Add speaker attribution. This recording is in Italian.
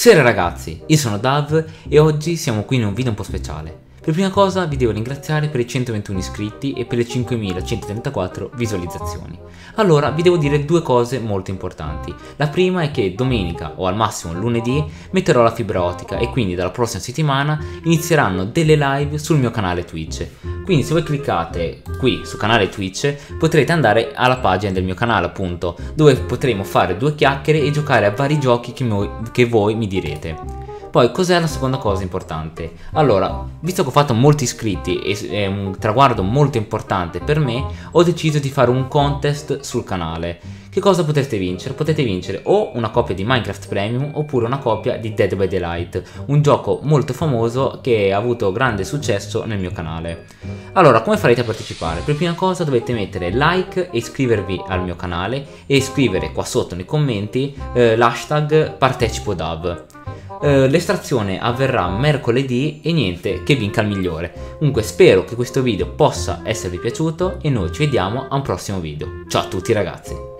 Speaker 1: Sera ragazzi, io sono Dav e oggi siamo qui in un video un po' speciale. Per prima cosa vi devo ringraziare per i 121 iscritti e per le 5134 visualizzazioni. Allora vi devo dire due cose molto importanti. La prima è che domenica o al massimo lunedì metterò la fibra ottica e quindi dalla prossima settimana inizieranno delle live sul mio canale Twitch. Quindi se voi cliccate qui su canale Twitch potrete andare alla pagina del mio canale appunto dove potremo fare due chiacchiere e giocare a vari giochi che, che voi mi direte. Poi cos'è la seconda cosa importante? Allora, visto che ho fatto molti iscritti e è un traguardo molto importante per me, ho deciso di fare un contest sul canale. Che cosa potrete vincere? Potete vincere o una copia di Minecraft Premium oppure una copia di Dead by Daylight, un gioco molto famoso che ha avuto grande successo nel mio canale. Allora, come farete a partecipare? Per prima cosa dovete mettere like e iscrivervi al mio canale e scrivere qua sotto nei commenti eh, l'hashtag partecipodav eh, l'estrazione avverrà mercoledì e niente che vinca il migliore. Comunque spero che questo video possa esservi piaciuto e noi ci vediamo a un prossimo video. Ciao a tutti ragazzi!